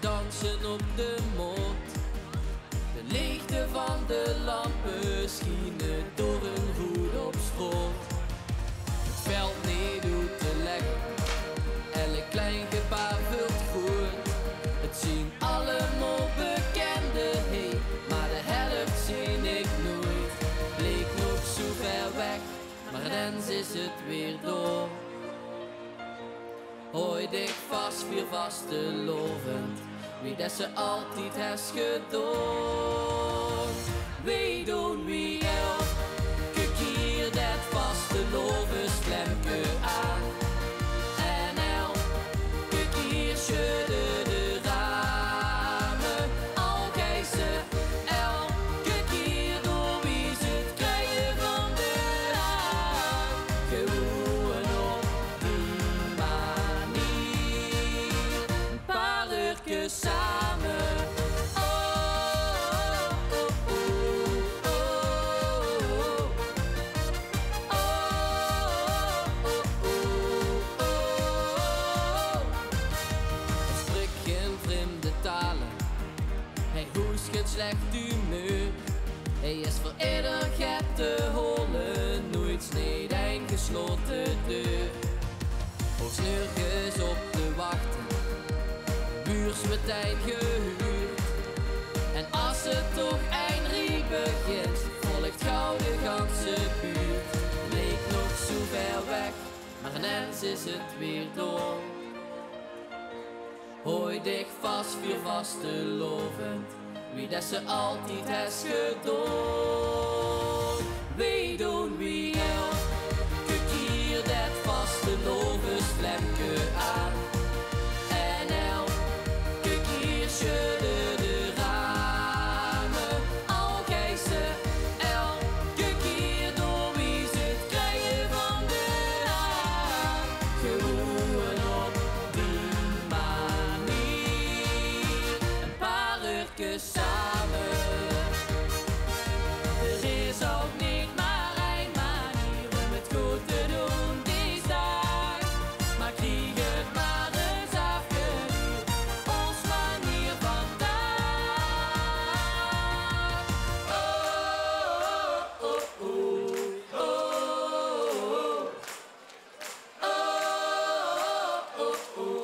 dansen op de mot. De leegte van de lampen schienen Hoi dik vast, weer vaste lovend. Wie dat ze altijd has gedaan. Geen slecht humeur. Hij is voor get te holen. Nooit sneed een gesloten deur. Of nergens op te wachten. Buurs meteen gehuurd. En als het toch eindelijk begint, volgt gauw de ganse buurt. Leek nog zo ver weg, maar ineens is het weer door. Hoi dicht vast, vier vaste lovend, wie dat ze altijd has gedaan. Wie doen wie samen. Er is ook niet maar één manier om het goed te doen die dag. Maar krieg het maar eens afgehuurd, ons manier vandaag. Oh, oh, oh, oh, oh, oh, oh,